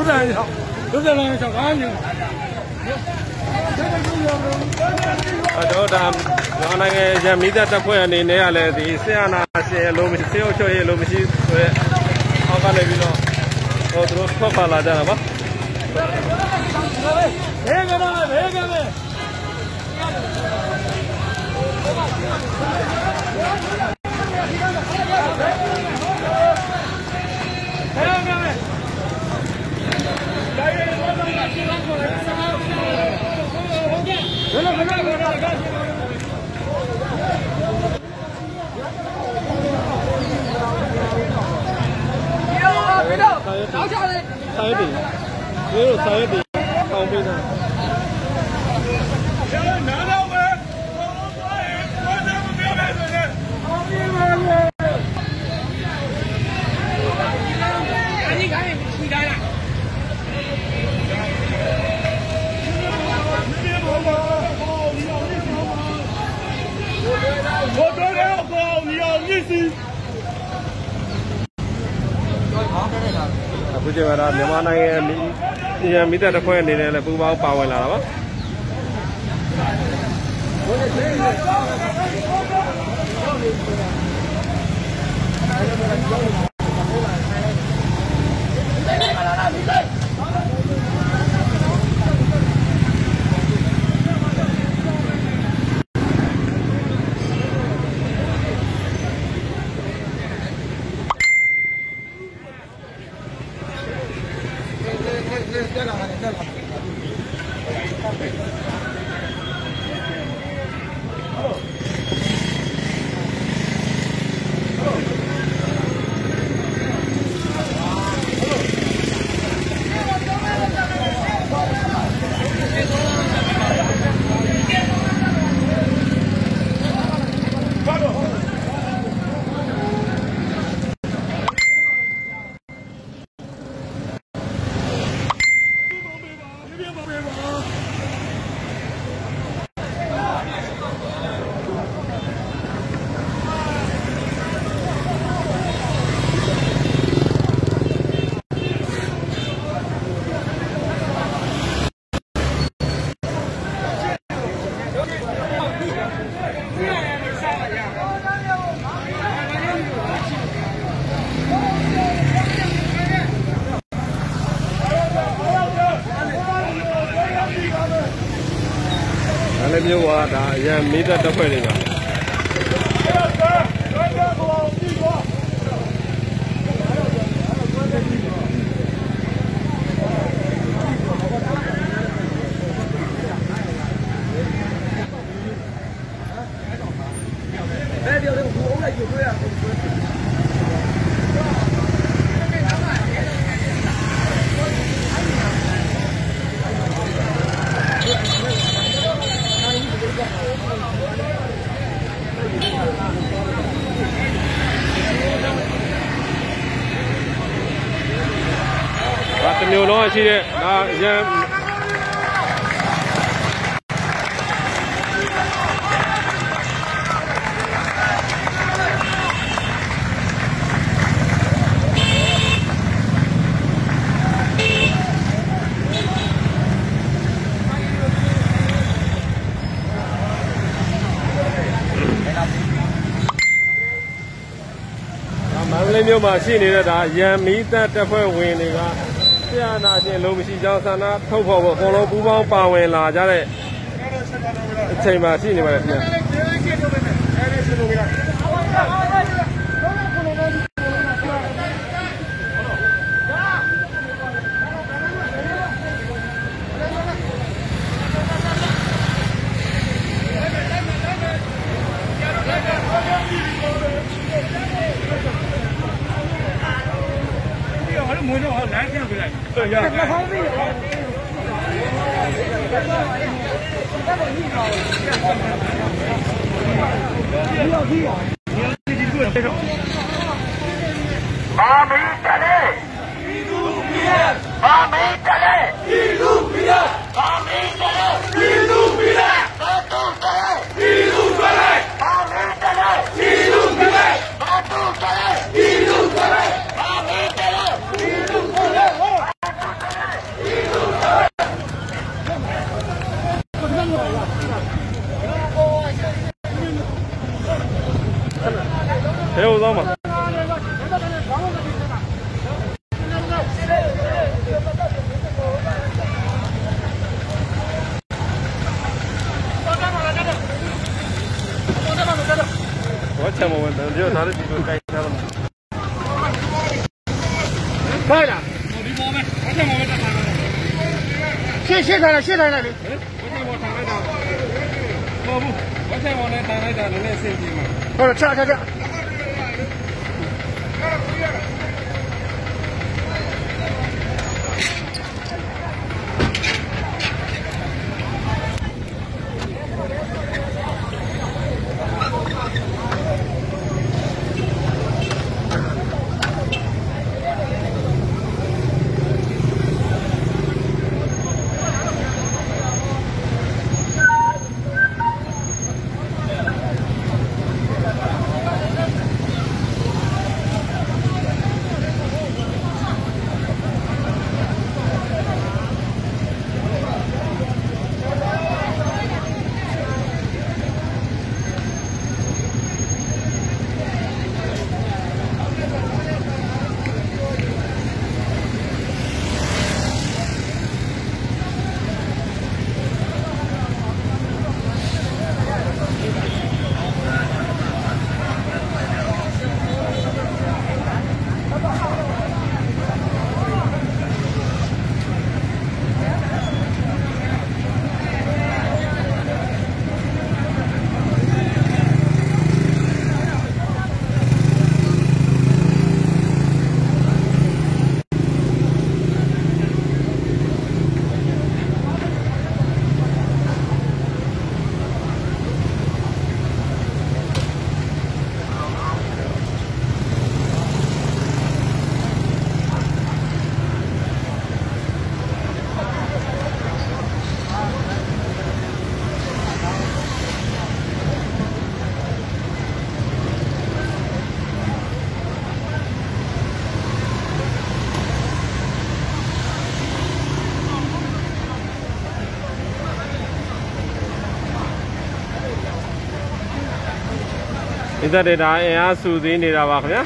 လူတိုင်းလူတိုင်းလည်းချောက်ကားနေအတော့ဒါမြန်မာနိုင်ငံရန်မီးတပ်တပ်ဖွဲ့အနေနဲ့ကလည်းဒီဆေးရနာရှင်လိုမရှိဆေးအုပ်ချုပ်ရေးလိုမရှိဆိုရဲအောက်ကနေပြီးတော့ဟိုသူတို့ထွက်ခွာလာကြတာပါဘေးကနေဘေးကနေ ဆောက်ချတယ်ဆောက်ရည်ဒီလိုဆောက်ရည်ထောင်းပေးတာနားတော့ပဲဘောလုံးသွားရင်ဘာသာမပြောပဲဆိုရင်အောင်ပြပါလေအကြီးခိုင်းရှိတာလား 我这个包你要你是。အခုချိန်မှာဒါမြန်မာနိုင်ငံမီးရန်မီးတပ်တပ်ဖွဲ့အနေနဲ့လည်းပူးပေါင်းပါဝင်လာတာပါဒါလ ည်းမျိုးကဒါအရန်မီးတပ် ဒါတစ်မျိုးလုံးရှိတဲ့ဒါအရန် မန္တလေးမြို့မှာရှိနေတဲ့ဒါရန်မီးတပ်တပ်ဖွဲ့ဝင်တွေကဆရာနာရှင်လုံးမရှိကြောင်းဆန္ဒထုတ်ဖော်ဖို့အကုန်လုံးပူးပေါင်းပါဝင်လာကြတဲ့အချိန်မှာရှိနေပါတယ်ခင်ဗျာ 还是摩托车，来天回来。对呀。那方便啊。啊，没有钱嘞。 ဝတ်ချမဝင်တယ်ပြောထားတဲ့ဒီလိုကိုက်ထားတော့ခိုင်းလားဒီပေါ်မယ်အဲ့ဒါမှမတက်တာရှင်းရှင်းထားလိုက်ရှင်းထားလိုက်လေဝတ်ချမောထားလိုက်တာမဟုတ်ဘူးဝတ်ချမောနဲ့ထားလိုက်တာလည်းအဆင်ပြေမှာဟုတ်တယ်ချချချ သက်ဒေတာအင်အားစုစည်းနေတာပါခင်ဗျာ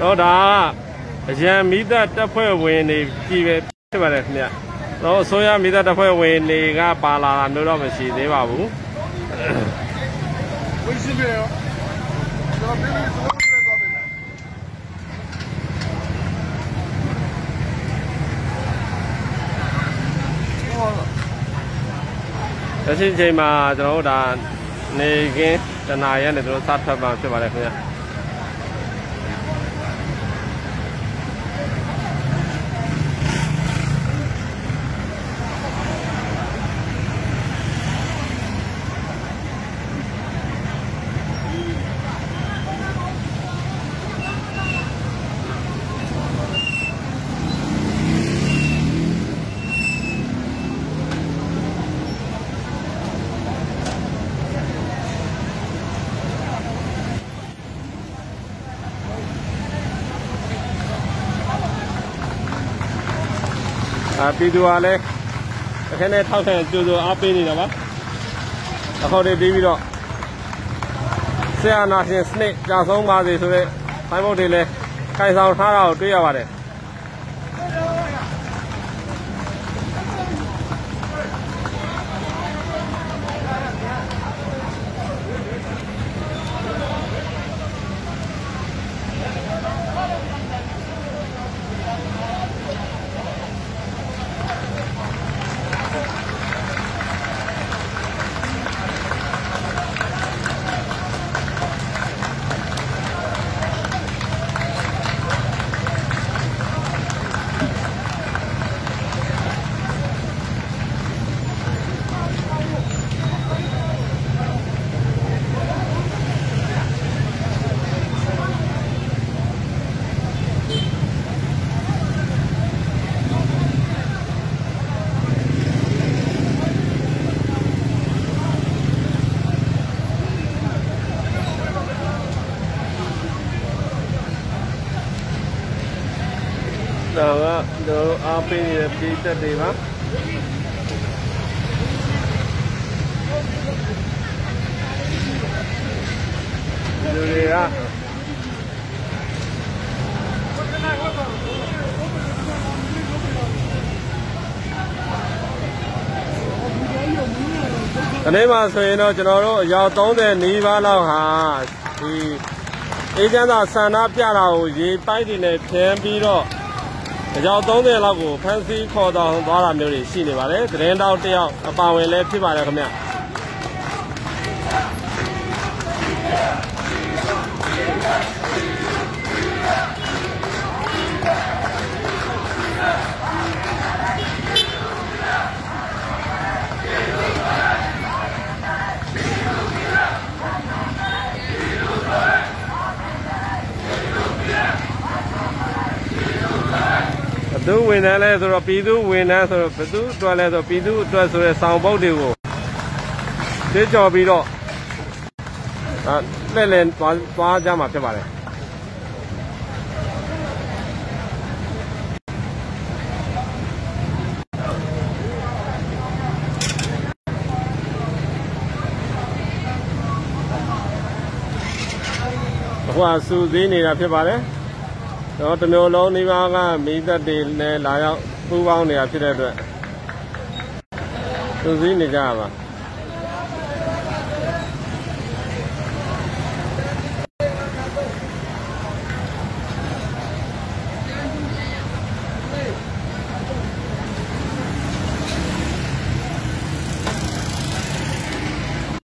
တော့ဒါအရန်မိသက်တပ်ဖွဲ့ဝင်တွေပြည်ပဲဖြစ်ပါတယ်ခင်ဗျာတော့အစိုးရမိသက်တပ်ဖွဲ့ဝင်တွေကပါလာတာမျိုးတော့မရှိသေးပါဘူးဝင်းရှင်းပြရောကျွန်တော်ပြည်ပြီးသုံးပြသွားပြီဟုတ် လက်ရှိအချိန်မှာကျွန်တော်တို့ဒါနေကင်းတနာရဲနဲ့ကျွန်တော်စထပ်မှာဖြစ်ပါတယ်ခင်ဗျာ ပြည်သူကလည်းအခက်နဲ့ထောက်ခံကြိုးစိုးအားပေးနေတာပါအခုတည်းပြီးပြီးတော့ဆရာနာရှင်စနစ်ကြာဆုံးပါစေဆိုတဲ့ဆိုင်းဘုတ်တွေလည်းခိုင်ဆောင်ထားတာကိုတွေ့ရပါတယ် ဒါက တို့အားပေးနေတဲ့ပြည်သက်တွေပါလူတွေကဒီနေ့မှာဆိုရင်တော့ကျွန်တော်တို့အယောက်30နီးပါးလောက်ဟာဒီအေဂျင့်သာဆန္ဒပြတာကိုရေပိုက်တွေနဲ့ဖြန်းပြီးတော့ အယောက်30လောက်ကိုဖမ်းဆီးခေါ်ဆောင်သွားတာမျိုးတွေရှိနေပါတယ်။သတင်းတောက်တယောက်အပါဝင်လည်းဖြစ်ပါတယ်ခင်ဗျ။ ဘသူဝင်တယ်လဲဆိုတော့ပြည်သူဝင်တယ်ဆိုတော့ဘသူအတွက်လဲဆိုပြည်သူအတွက်ဆိုတဲ့ဆောင်ပုတ်တွေကိုတေးကြော်ပြီးတော့အဲလက်လက်သွားသွားကြမှာဖြစ်ပါတယ်အခုကစူးစည်းနေတာဖြစ်ပါတယ် တော့တစ်မျိုးလုံးဒီမှာကမိသက်တွေနဲ့လာရောက်ပူးပေါင်းနေတာဖြစ်တဲ့အတွက်စူးစည်းနေကြရပါ